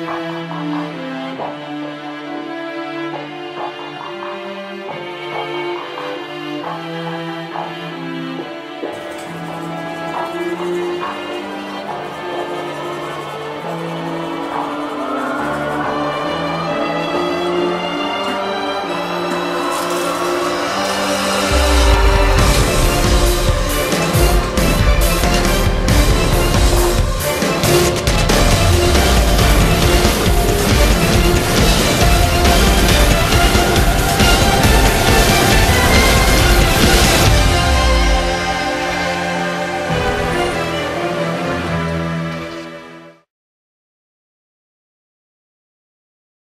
Música